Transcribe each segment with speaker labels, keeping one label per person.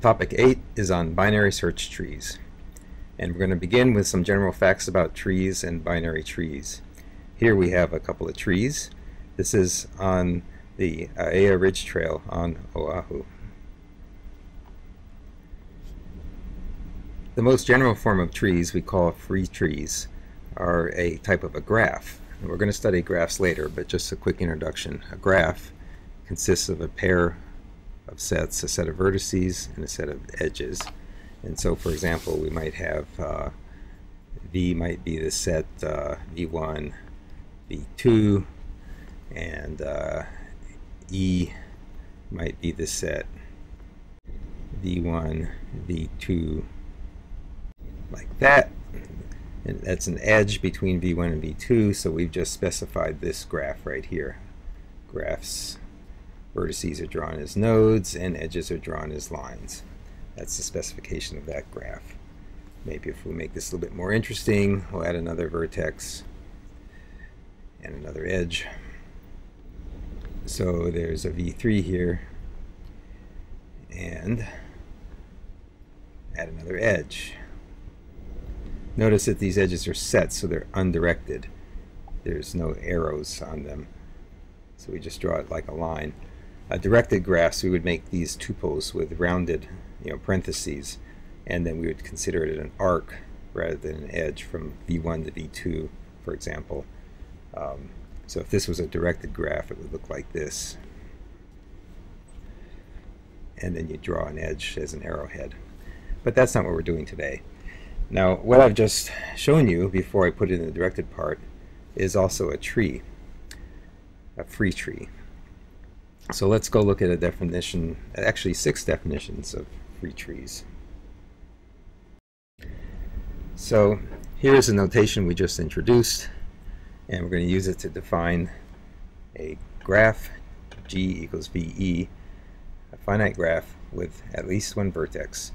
Speaker 1: Topic 8 is on binary search trees. And we're going to begin with some general facts about trees and binary trees. Here we have a couple of trees. This is on the Aiea Ridge Trail on Oahu. The most general form of trees we call free trees are a type of a graph. And we're going to study graphs later, but just a quick introduction. A graph consists of a pair of sets, a set of vertices and a set of edges. And so, for example, we might have uh, V might be the set uh, V1, V2, and uh, E might be the set V1, V2, like that. And that's an edge between V1 and V2, so we've just specified this graph right here. Graphs Vertices are drawn as nodes and edges are drawn as lines. That's the specification of that graph. Maybe if we make this a little bit more interesting, we'll add another vertex and another edge. So there's a V3 here and add another edge. Notice that these edges are set so they're undirected. There's no arrows on them. So we just draw it like a line uh, directed graphs, we would make these tuples with rounded you know, parentheses, and then we would consider it an arc rather than an edge from V1 to V2, for example. Um, so if this was a directed graph, it would look like this. And then you draw an edge as an arrowhead. But that's not what we're doing today. Now, what I've just shown you before I put it in the directed part is also a tree, a free tree. So let's go look at a definition, actually six definitions of free trees. So here's a notation we just introduced, and we're going to use it to define a graph G equals VE, a finite graph with at least one vertex.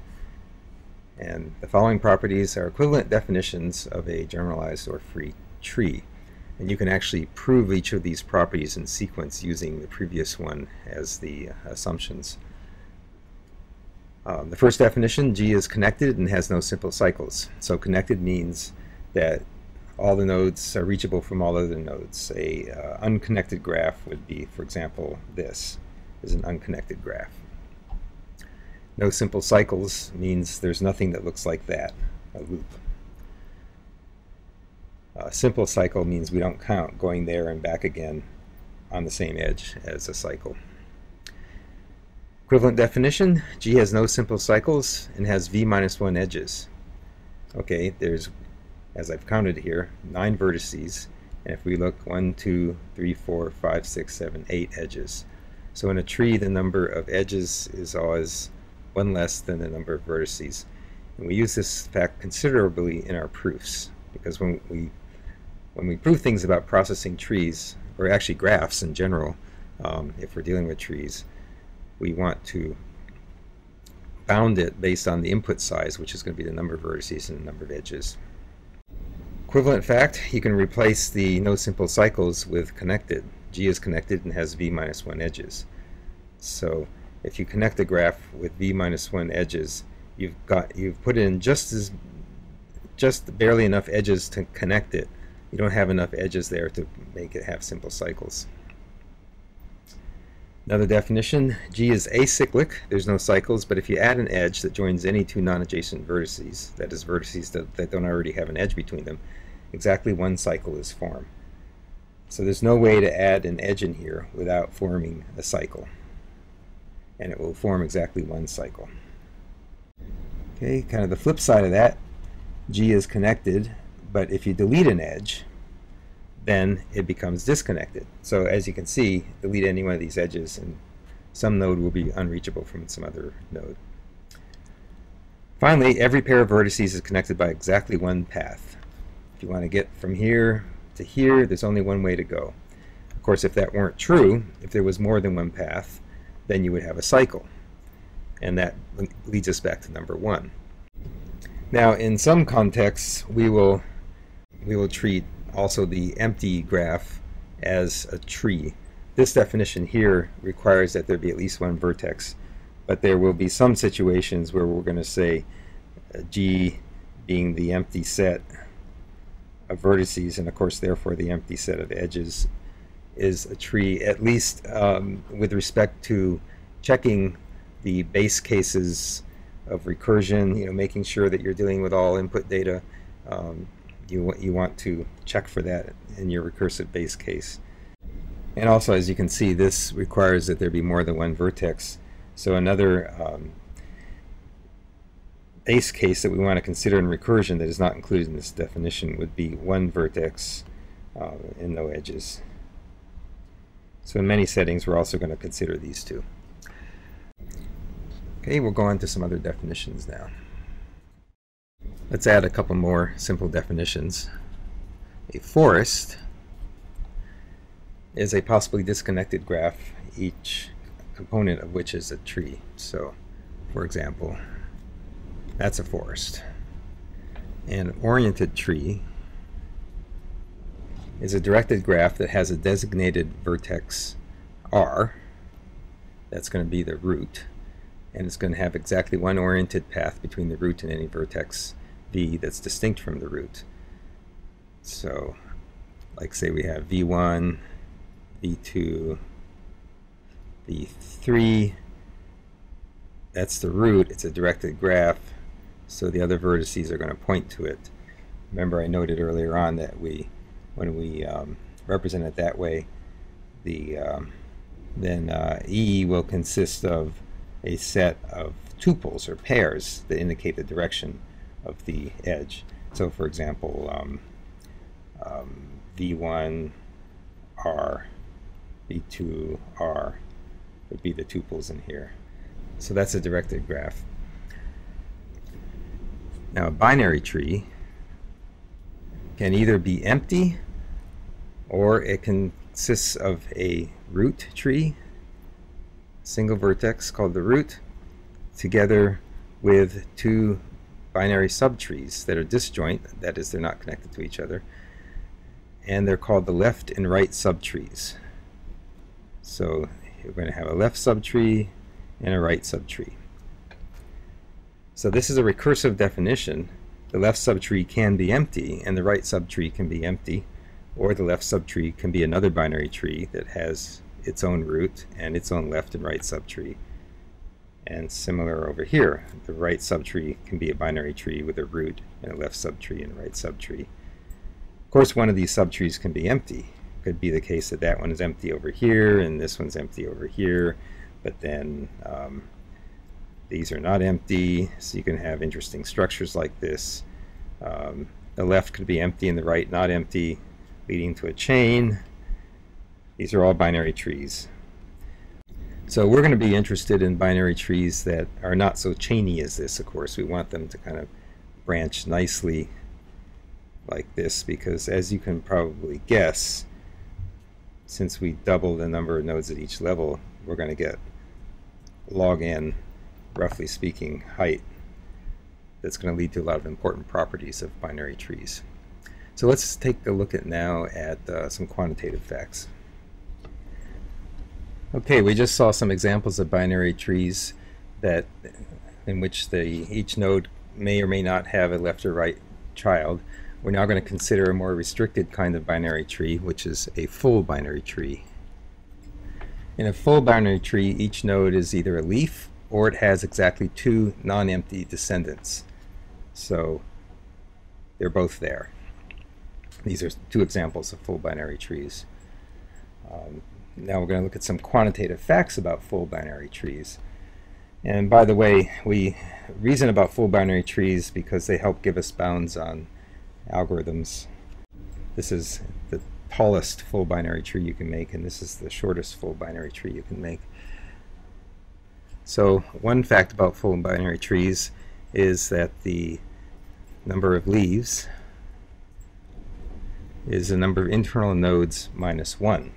Speaker 1: And the following properties are equivalent definitions of a generalized or free tree. And you can actually prove each of these properties in sequence using the previous one as the assumptions. Um, the first definition, G is connected and has no simple cycles. So connected means that all the nodes are reachable from all other nodes. A uh, unconnected graph would be, for example, this is an unconnected graph. No simple cycles means there's nothing that looks like that, a loop. A simple cycle means we don't count going there and back again on the same edge as a cycle. Equivalent definition, G has no simple cycles and has V minus 1 edges. Okay, there's, as I've counted here, 9 vertices, and if we look, one, two, three, four, five, six, seven, eight edges. So in a tree, the number of edges is always one less than the number of vertices. And we use this fact considerably in our proofs, because when we when we prove things about processing trees, or actually graphs in general, um, if we're dealing with trees, we want to bound it based on the input size, which is going to be the number of vertices and the number of edges. Equivalent fact, you can replace the no simple cycles with connected. G is connected and has V minus 1 edges. So if you connect a graph with V minus 1 edges, you've got you've put in just as just barely enough edges to connect it you don't have enough edges there to make it have simple cycles. Another definition, G is acyclic, there's no cycles, but if you add an edge that joins any two non-adjacent vertices, that is vertices that, that don't already have an edge between them, exactly one cycle is formed. So there's no way to add an edge in here without forming a cycle. And it will form exactly one cycle. Okay, kind of the flip side of that, G is connected but if you delete an edge, then it becomes disconnected. So as you can see, delete any one of these edges and some node will be unreachable from some other node. Finally, every pair of vertices is connected by exactly one path. If you want to get from here to here, there's only one way to go. Of course, if that weren't true, if there was more than one path, then you would have a cycle. And that leads us back to number one. Now, in some contexts, we will we will treat also the empty graph as a tree. This definition here requires that there be at least one vertex but there will be some situations where we're going to say uh, G being the empty set of vertices, and of course, therefore, the empty set of edges is a tree, at least um, with respect to checking the base cases of recursion, you know, making sure that you're dealing with all input data. Um, you, you want to check for that in your recursive base case. And also, as you can see, this requires that there be more than one vertex. So another um, base case that we want to consider in recursion that is not included in this definition would be one vertex uh, and no edges. So in many settings, we're also going to consider these two. Okay, we'll go on to some other definitions now. Let's add a couple more simple definitions. A forest is a possibly disconnected graph, each component of which is a tree. So, for example, that's a forest. An oriented tree is a directed graph that has a designated vertex R. That's going to be the root. And it's going to have exactly one oriented path between the root and any vertex V that's distinct from the root. So, like say we have V1, V2, V3. That's the root. It's a directed graph, so the other vertices are going to point to it. Remember I noted earlier on that we when we um, represent it that way, the um, then uh, E will consist of a set of tuples or pairs that indicate the direction of the edge. So, for example, um, um V1 R, V2 R would be the tuples in here. So that's a directed graph. Now, a binary tree can either be empty or it consists of a root tree, single vertex called the root, together with two binary subtrees that are disjoint, that is, they're not connected to each other, and they're called the left and right subtrees. So you're going to have a left subtree and a right subtree. So this is a recursive definition. The left subtree can be empty and the right subtree can be empty or the left subtree can be another binary tree that has its own root and its own left and right subtree. And similar over here, the right subtree can be a binary tree with a root and a left subtree and a right subtree. Of course, one of these subtrees can be empty. Could be the case that that one is empty over here and this one's empty over here, but then um, these are not empty, so you can have interesting structures like this. Um, the left could be empty and the right not empty leading to a chain. These are all binary trees. So we're going to be interested in binary trees that are not so chainy as this, of course. We want them to kind of branch nicely like this because as you can probably guess, since we double the number of nodes at each level, we're going to get log n, roughly speaking, height that's going to lead to a lot of important properties of binary trees. So let's take a look at now at uh, some quantitative facts. Okay, we just saw some examples of binary trees that in which the each node may or may not have a left or right child. We're now going to consider a more restricted kind of binary tree, which is a full binary tree. In a full binary tree, each node is either a leaf or it has exactly two non-empty descendants. So they're both there. These are two examples of full binary trees. Um, now we're going to look at some quantitative facts about full binary trees. And by the way, we reason about full binary trees because they help give us bounds on algorithms. This is the tallest full binary tree you can make, and this is the shortest full binary tree you can make. So one fact about full binary trees is that the number of leaves is the number of internal nodes minus 1.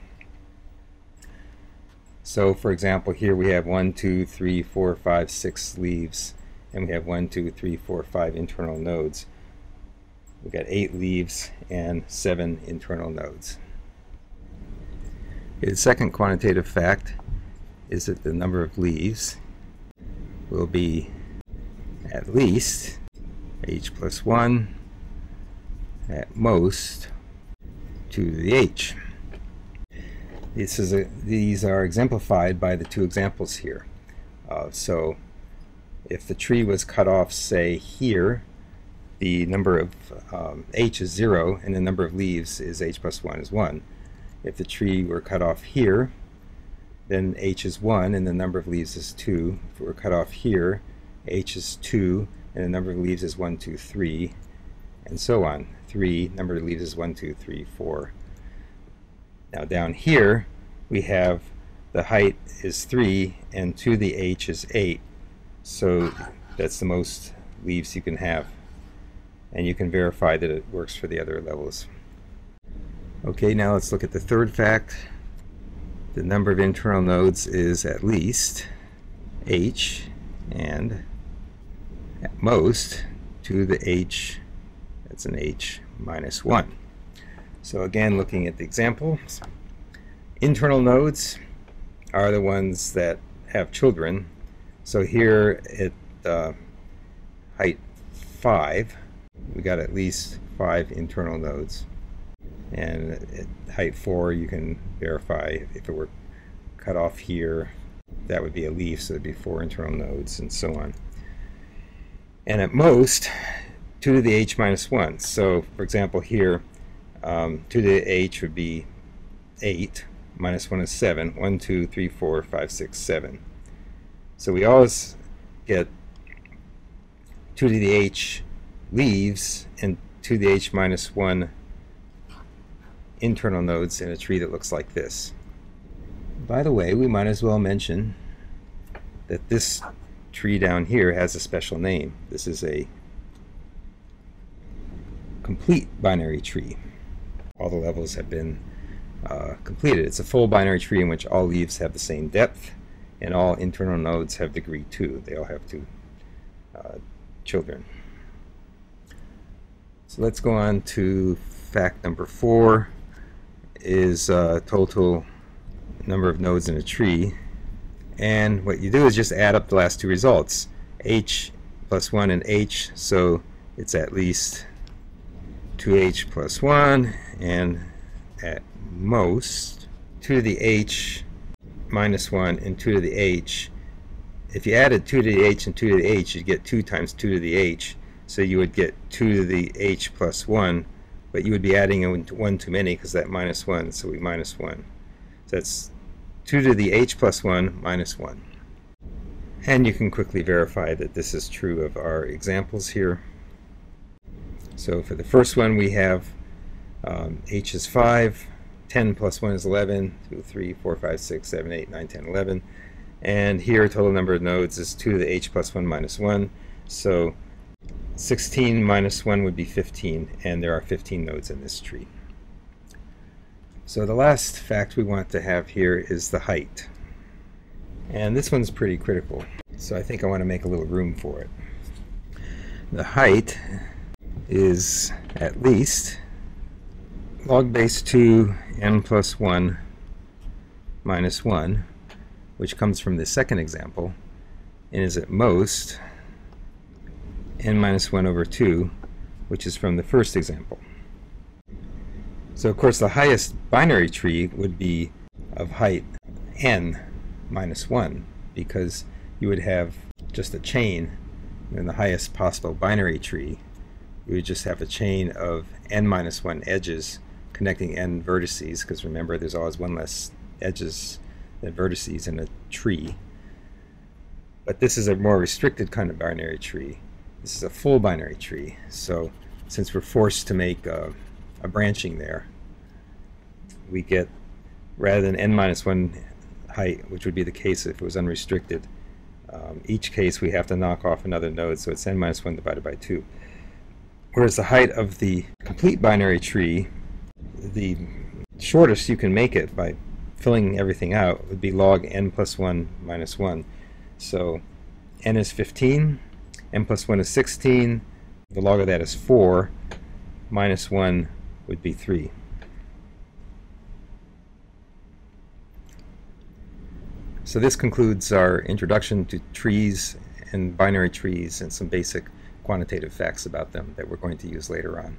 Speaker 1: So for example here we have 1, 2, 3, 4, 5, 6 leaves and we have 1, 2, 3, 4, 5 internal nodes. We've got 8 leaves and 7 internal nodes. The second quantitative fact is that the number of leaves will be at least h plus 1 at most 2 to the h. This is a, these are exemplified by the two examples here. Uh, so if the tree was cut off, say, here, the number of um, h is 0 and the number of leaves is h plus 1 is 1. If the tree were cut off here, then h is 1 and the number of leaves is 2. If it were cut off here, h is 2 and the number of leaves is 1, 2, 3, and so on. 3, number of leaves is 1, 2, 3, 4. Now down here, we have the height is 3 and to the h is 8. So that's the most leaves you can have. And you can verify that it works for the other levels. Okay, now let's look at the third fact. The number of internal nodes is at least h and at most to the h, that's an h minus 1. So again, looking at the examples, internal nodes are the ones that have children. So here at uh, height 5, we got at least 5 internal nodes. And at height 4, you can verify if it were cut off here, that would be a leaf, so would be 4 internal nodes, and so on. And at most, 2 to the h minus 1. So, for example, here, um, 2 to the h would be 8, minus 1 is 7. 1, 2, 3, 4, 5, 6, 7. So we always get 2 to the h leaves and 2 to the h minus 1 internal nodes in a tree that looks like this. By the way, we might as well mention that this tree down here has a special name. This is a complete binary tree. All the levels have been uh, completed. It's a full binary tree in which all leaves have the same depth and all internal nodes have degree 2. They all have two uh, children. So let's go on to fact number 4 is uh, total number of nodes in a tree. And what you do is just add up the last two results. h plus 1 and h, so it's at least 2h plus 1, and at most 2 to the h minus 1 and 2 to the h. If you added 2 to the h and 2 to the h, you'd get 2 times 2 to the h. So you would get 2 to the h plus 1, but you would be adding 1 too many because that minus 1, so we minus 1. So that's 2 to the h plus 1 minus 1. And you can quickly verify that this is true of our examples here. So for the first one we have um, h is 5, 10 plus 1 is 11, 2, 3, 4, 5, 6, 7, 8, 9, 10, 11. And here total number of nodes is 2 to the h plus 1 minus 1. So 16 minus 1 would be 15, and there are 15 nodes in this tree. So the last fact we want to have here is the height. And this one's pretty critical, so I think I want to make a little room for it. The height is at least log base 2 n plus 1 minus 1, which comes from the second example, and is at most n minus 1 over 2, which is from the first example. So of course the highest binary tree would be of height n minus 1, because you would have just a chain in the highest possible binary tree. You would just have a chain of n minus 1 edges connecting n vertices, because remember there's always one less edges than vertices in a tree. But this is a more restricted kind of binary tree. This is a full binary tree, so since we're forced to make a, a branching there, we get, rather than n minus 1 height, which would be the case if it was unrestricted, um, each case we have to knock off another node, so it's n minus 1 divided by 2. Whereas the height of the complete binary tree the shortest you can make it by filling everything out would be log n plus 1 minus 1. So n is 15, n plus 1 is 16, the log of that is 4, minus 1 would be 3. So this concludes our introduction to trees and binary trees and some basic quantitative facts about them that we're going to use later on.